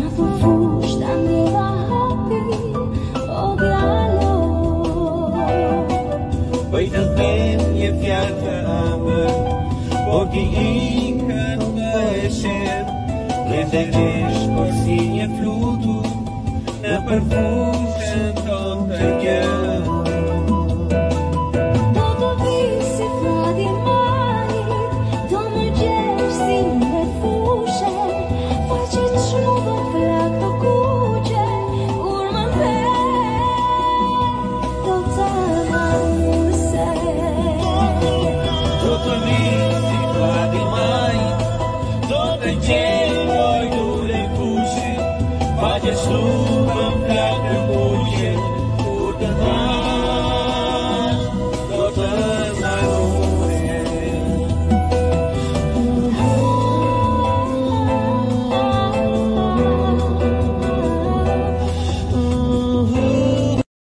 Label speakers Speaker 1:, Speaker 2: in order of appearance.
Speaker 1: Në përvushtë të një dhapit, o galon Pojtë të dhëmë
Speaker 2: një fjatë të amër, po këj një kërë në një flutur, në
Speaker 3: përvushtë të cielo, aiutare e fusi, ma Gesù non cade